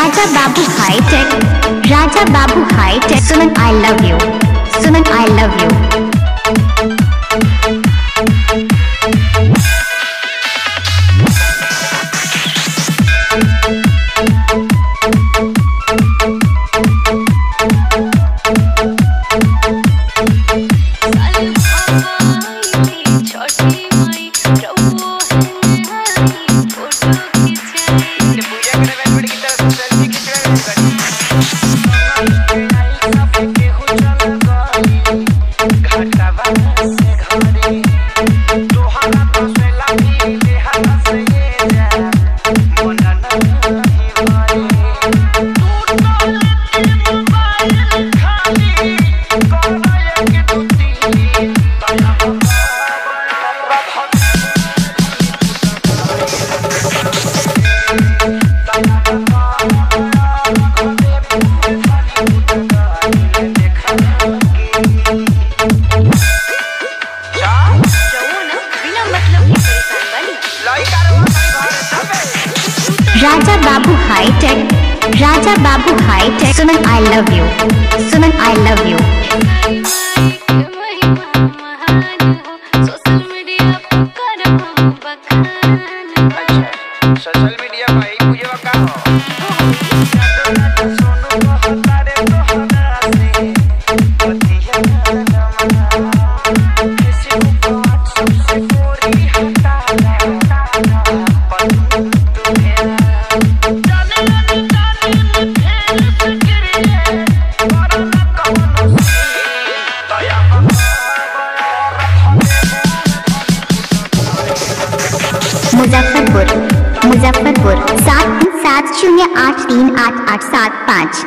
Raja Babu High Tech. Raja Babu High Tech. Suman, I love you. Suman, I Raja Babu High Tech. Raja Babu High Tech. Suman, I love you. Suman, I love you. Muzaffarpur Muzaffarpur सात सात शून्य आठ तीन आठ आठ सात पाँच।